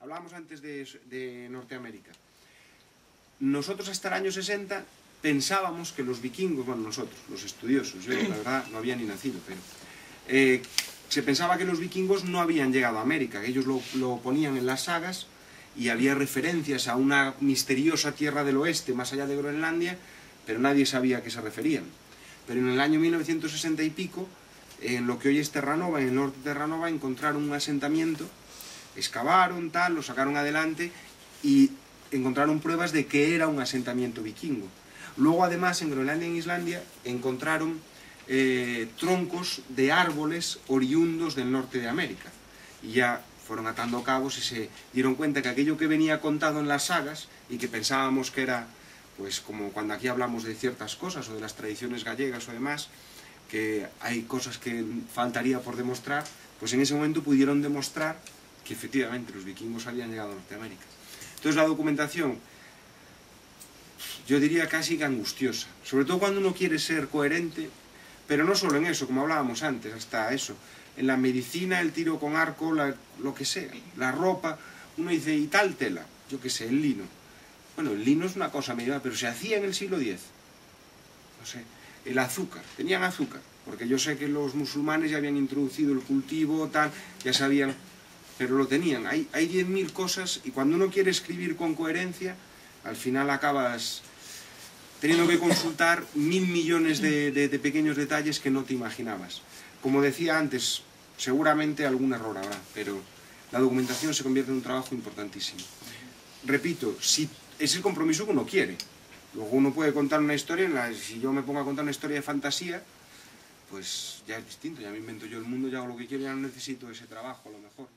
Hablábamos antes de, Norteamérica. Nosotros hasta el año 60 pensábamos que los vikingos, bueno, nosotros, los estudiosos, la verdad no había ni nacido, pero eh, se pensaba que los vikingos no habían llegado a América, que ellos lo, lo, ponían en las sagas y había referencias a una misteriosa tierra del oeste, más allá de Groenlandia, pero nadie sabía a qué se referían. Pero en el año 1960 y pico, en lo que hoy es Terranova, en el norte de Terranova, encontraron un asentamiento, excavaron, tal, lo sacaron adelante y encontraron pruebas de que era un asentamiento vikingo. Luego, además, en Groenlandia y en Islandia encontraron eh, troncos de árboles oriundos del norte de América. Y ya fueron atando cabos y se dieron cuenta que aquello que venía contado en las sagas y que pensábamos que era, pues como cuando aquí hablamos de ciertas cosas o de las tradiciones gallegas o demás, que hay cosas que faltaría por demostrar, pues en ese momento pudieron demostrar que efectivamente los vikingos habían llegado a Norteamérica. Entonces la documentación, yo diría casi que angustiosa, sobre todo cuando uno quiere ser coherente, pero no solo en eso, como hablábamos antes, hasta eso, en la medicina, el tiro con arco, lo que sea, la ropa, uno dice, y tal tela, yo qué sé, el lino. Bueno, el lino es una cosa medieval, pero se hacía en el siglo X. No sé, el azúcar, tenían azúcar, porque yo sé que los musulmanes ya habían introducido el cultivo, tal, ya sabían pero lo tenían. Hay, hay 10.000 cosas y cuando uno quiere escribir con coherencia, al final acabas teniendo que consultar mil millones de, pequeños detalles que no te imaginabas. Como decía antes, seguramente algún error habrá, pero la documentación se convierte en un trabajo importantísimo. Repito, si es el compromiso que uno quiere. Luego uno puede contar una historia, si yo me pongo a contar una historia de fantasía, pues ya es distinto, ya me invento yo el mundo, ya hago lo que quiero, ya no necesito ese trabajo a lo mejor.